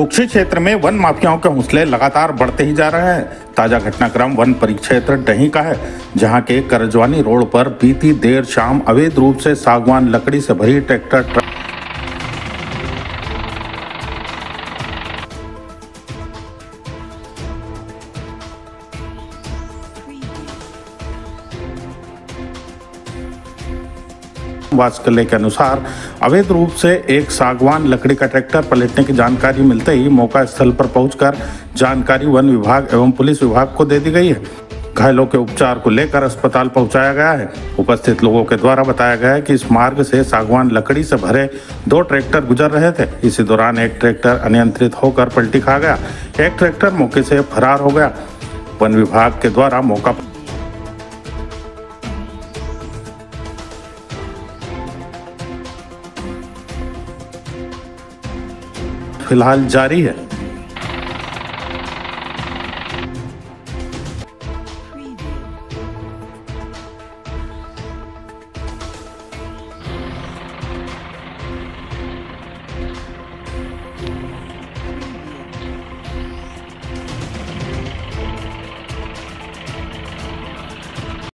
कुक्षी क्षेत्र में वन माफियाओं के हौसले लगातार बढ़ते ही जा रहे हैं। ताज़ा घटनाक्रम वन परिक्षेत्र डही का है, जहाँ के करजवानी रोड पर बीती देर शाम अवैध रूप से सागवान लकड़ी से भरी ट्रैक्टर ट्रक वास्कले के अनुसार, अवैध रूप से एक सागवान लकड़ी का ट्रैक्टर पलटने की जानकारी मिलते ही मौका स्थल पर पहुंचकर जानकारी वन विभाग एवं पुलिस विभाग को दे दी गई है। घायलों के उपचार को लेकर अस्पताल पहुँचाया गया है। उपस्थित लोगों के द्वारा बताया गया है कि इस मार्ग से सागवान लकड़ी से भरे दो ट्रैक्टर गुजर रहे थे। इसी दौरान एक ट्रैक्टर अनियंत्रित होकर पलटी खा गया। एक ट्रैक्टर मौके से फरार हो गया। वन विभाग के द्वारा मौका फ़िलहाल जारी है।